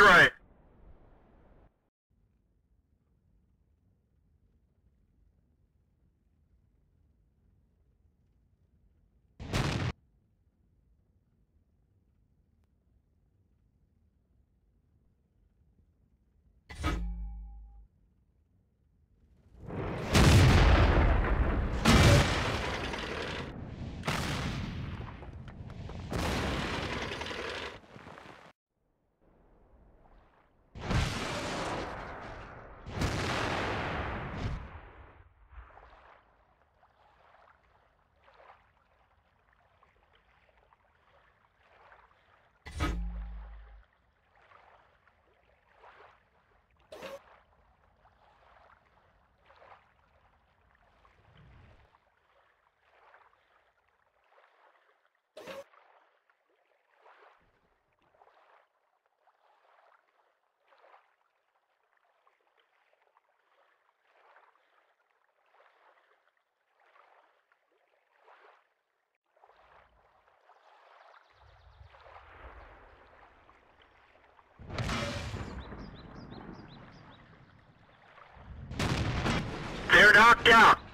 Right. Out.